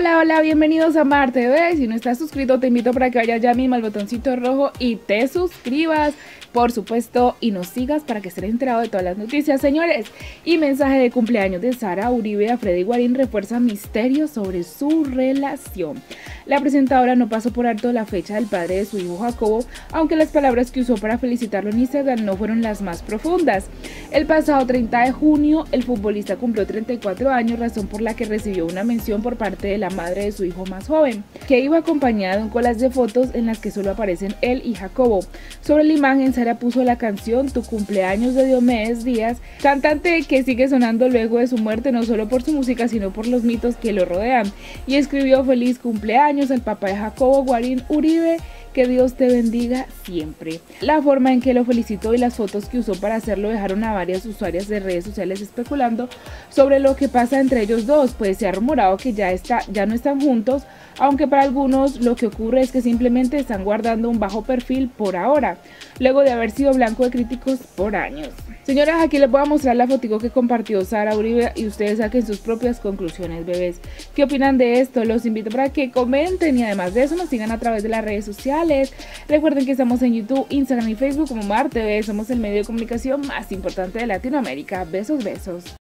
Hola, hola, bienvenidos a Marte TV. Si no estás suscrito, te invito para que vayas ya mismo al botoncito rojo y te suscribas por supuesto, y nos sigas para que estés enterado de todas las noticias, señores. Y mensaje de cumpleaños de Sara Uribe a Freddy Guarín refuerza misterios sobre su relación. La presentadora no pasó por alto la fecha del padre de su hijo Jacobo, aunque las palabras que usó para felicitarlo en Instagram no fueron las más profundas. El pasado 30 de junio, el futbolista cumplió 34 años, razón por la que recibió una mención por parte de la madre de su hijo más joven, que iba acompañada de un de fotos en las que solo aparecen él y Jacobo. Sobre la imagen Sara puso la canción Tu cumpleaños de Diomedes Díaz, cantante que sigue sonando luego de su muerte no solo por su música sino por los mitos que lo rodean, y escribió feliz cumpleaños al papá de Jacobo Guarín Uribe que Dios te bendiga siempre. La forma en que lo felicitó y las fotos que usó para hacerlo dejaron a varias usuarias de redes sociales especulando sobre lo que pasa entre ellos dos, pues se ha rumorado que ya, está, ya no están juntos, aunque para algunos lo que ocurre es que simplemente están guardando un bajo perfil por ahora, luego de haber sido blanco de críticos por años. Señoras, aquí les voy a mostrar la fotico que compartió Sara Uribe y ustedes saquen sus propias conclusiones, bebés. ¿Qué opinan de esto? Los invito para que comenten y además de eso nos sigan a través de las redes sociales. Recuerden que estamos en YouTube, Instagram y Facebook como Mar TV. Somos el medio de comunicación más importante de Latinoamérica. Besos, besos.